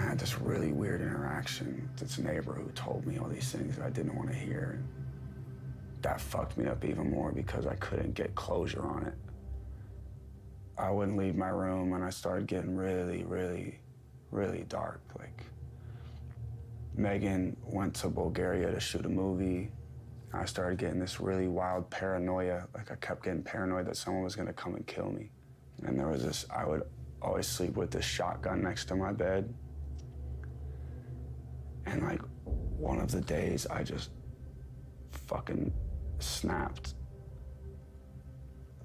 I had this really weird interaction with this neighbor who told me all these things that I didn't want to hear. That fucked me up even more because I couldn't get closure on it. I wouldn't leave my room and I started getting really, really, really dark. Like, Megan went to Bulgaria to shoot a movie. I started getting this really wild paranoia. Like, I kept getting paranoid that someone was gonna come and kill me. And there was this, I would always sleep with this shotgun next to my bed. And like one of the days, I just fucking snapped.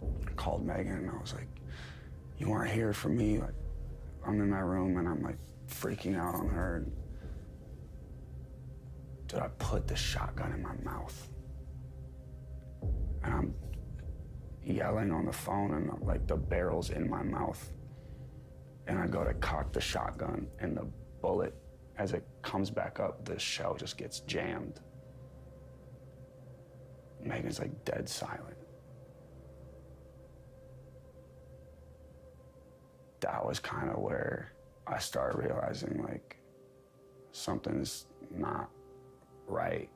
I called Megan and I was like, "You weren't here for me." Like, I'm in my room and I'm like freaking out on her. And dude, I put the shotgun in my mouth, and I'm yelling on the phone, and like the barrel's in my mouth, and I go to cock the shotgun, and the bullet as it comes back up, the shell just gets jammed. Megan's like dead silent. That was kind of where I started realizing like something's not right.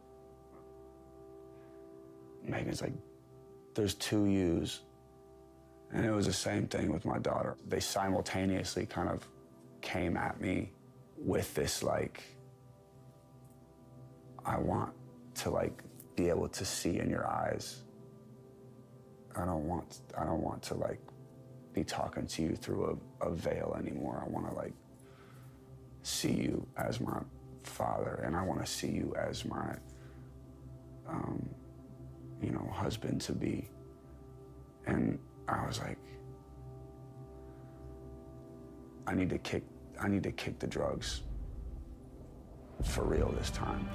Megan's like, there's two yous. And it was the same thing with my daughter. They simultaneously kind of came at me with this like I want to like be able to see in your eyes. I don't want I don't want to like be talking to you through a, a veil anymore. I want to like see you as my father and I want to see you as my um, you know husband to be. And I was like I need to kick I need to kick the drugs for real this time.